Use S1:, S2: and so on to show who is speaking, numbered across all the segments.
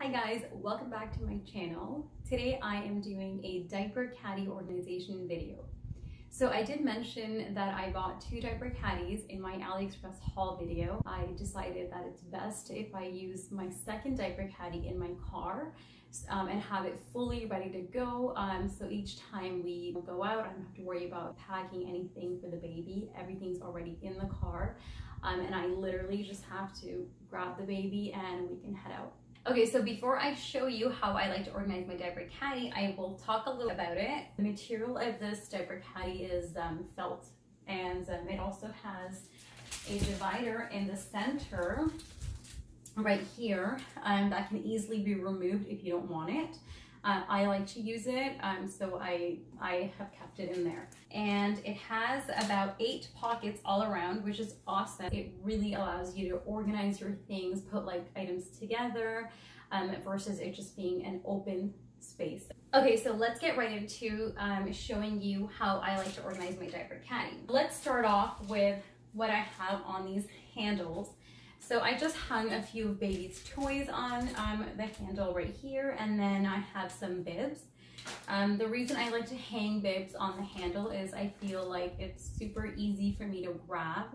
S1: Hi guys, welcome back to my channel. Today I am doing a diaper caddy organization video. So I did mention that I bought two diaper caddies in my AliExpress haul video. I decided that it's best if I use my second diaper caddy in my car um, and have it fully ready to go. Um, so each time we go out, I don't have to worry about packing anything for the baby. Everything's already in the car. Um, and I literally just have to grab the baby and we can head out. Okay, so before I show you how I like to organize my diaper caddy, I will talk a little about it. The material of this diaper caddy is um, felt and um, it also has a divider in the center right here um, that can easily be removed if you don't want it. Uh, I like to use it, um, so I, I have kept it in there. And it has about eight pockets all around, which is awesome. It really allows you to organize your things, put like items together, um, versus it just being an open space. Okay, so let's get right into um, showing you how I like to organize my diaper caddy. Let's start off with what I have on these handles. So I just hung a few of baby's toys on um, the handle right here, and then I have some bibs. Um, the reason I like to hang bibs on the handle is I feel like it's super easy for me to grab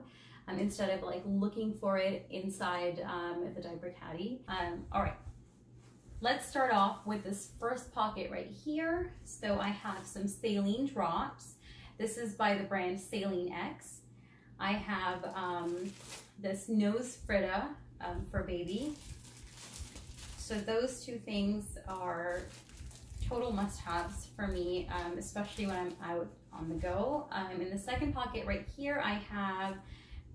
S1: um, instead of like looking for it inside um, the diaper caddy. Um, all right, let's start off with this first pocket right here. So I have some saline drops. This is by the brand Salinex. I have um, this nose Frida um, for baby. So those two things are total must-haves for me, um, especially when I'm out on the go. Um, in the second pocket right here, I have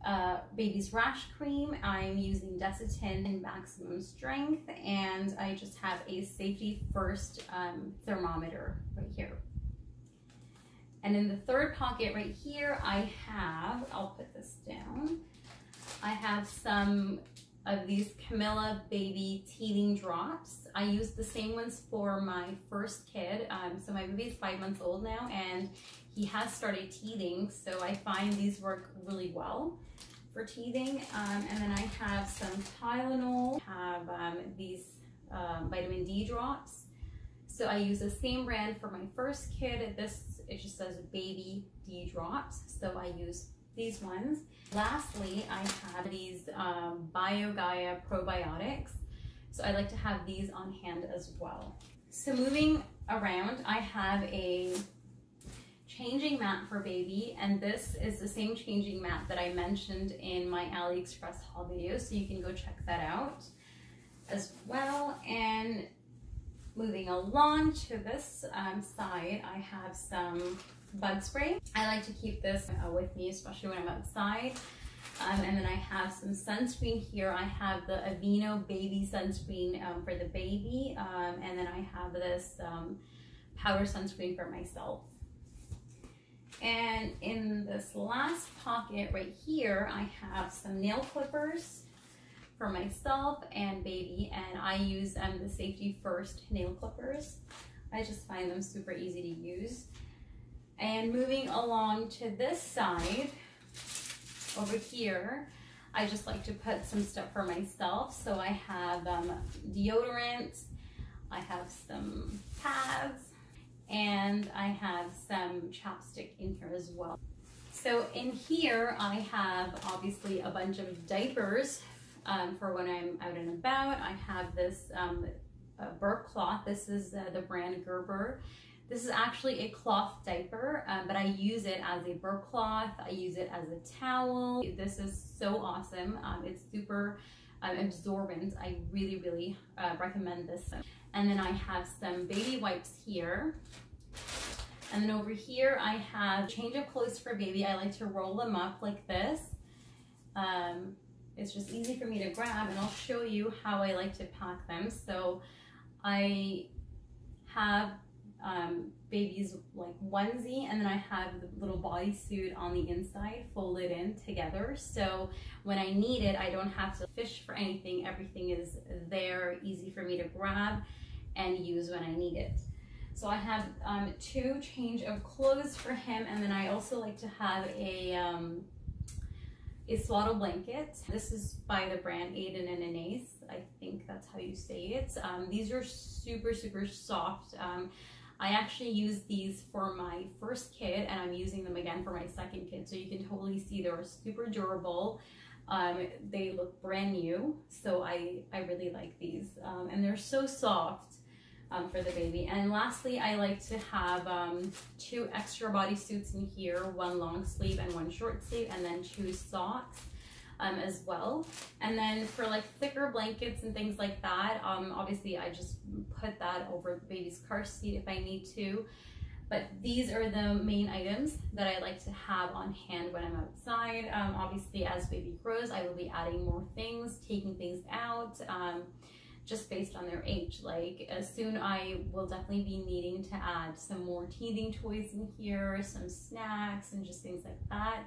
S1: uh, baby's rash cream. I'm using Desitin in maximum strength, and I just have a safety first um, thermometer right here. And in the third pocket right here, I have, I'll put this down, I have some of these Camilia Baby Teething Drops. I use the same ones for my first kid. Um, so my baby is five months old now and he has started teething. So I find these work really well for teething. Um, and then I have some Tylenol, have um, these um, vitamin D drops. So I use the same brand for my first kid. This, it just says baby D drops. So I use these ones. Lastly, I have these um, BioGaia probiotics. So I like to have these on hand as well. So moving around, I have a changing mat for baby and this is the same changing mat that I mentioned in my AliExpress haul video so you can go check that out as well and moving along to this um, side I have some bug spray. I like to keep this uh, with me, especially when I'm outside. Um, and then I have some sunscreen here. I have the Aveeno baby sunscreen um, for the baby. Um, and then I have this um, powder sunscreen for myself. And in this last pocket right here, I have some nail clippers for myself and baby. And I use um, the Safety First nail clippers. I just find them super easy to use. And moving along to this side, over here, I just like to put some stuff for myself. So I have um, deodorant, I have some pads, and I have some chapstick in here as well. So in here, I have obviously a bunch of diapers um, for when I'm out and about. I have this um, burp cloth. This is uh, the brand Gerber. This is actually a cloth diaper, um, but I use it as a burp cloth. I use it as a towel. This is so awesome. Um, it's super um, absorbent. I really, really uh, recommend this. And then I have some baby wipes here. And then over here, I have change of clothes for baby. I like to roll them up like this. Um, it's just easy for me to grab and I'll show you how I like to pack them. So I have um, baby's like onesie and then I have the little bodysuit on the inside folded in together. So when I need it, I don't have to fish for anything. Everything is there, easy for me to grab and use when I need it. So I have um, two change of clothes for him and then I also like to have a, um, a swaddle blanket. This is by the brand Aden and Anais. I think that's how you say it. Um, these are super, super soft. Um, I actually used these for my first kid and I'm using them again for my second kid. So you can totally see they're super durable. Um, they look brand new. So I, I really like these. Um, and they're so soft um, for the baby. And lastly, I like to have um, two extra bodysuits in here, one long sleeve and one short sleeve, and then two socks. Um, as well. And then for like thicker blankets and things like that, um, obviously I just put that over the baby's car seat if I need to. But these are the main items that I like to have on hand when I'm outside. Um, obviously, as baby grows, I will be adding more things, taking things out. Just based on their age. Like as soon I will definitely be needing to add some more teething toys in here, some snacks and just things like that.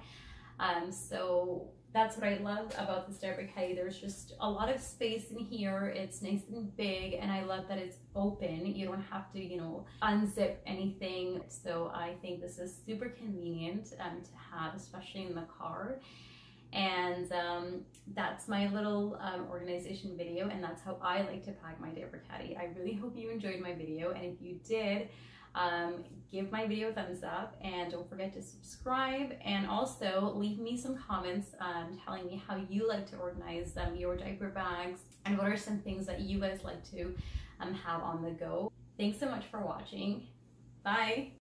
S1: Um, so that's what I love about this diaper caddy. There's just a lot of space in here. It's nice and big and I love that it's open. You don't have to, you know, unzip anything. So I think this is super convenient um, to have, especially in the car. And um, that's my little um, organization video and that's how I like to pack my diaper caddy. I really hope you enjoyed my video and if you did, um, give my video a thumbs up and don't forget to subscribe and also leave me some comments um, telling me how you like to organize um, your diaper bags and what are some things that you guys like to um, have on the go. Thanks so much for watching. Bye!